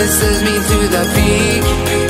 This is me to the peak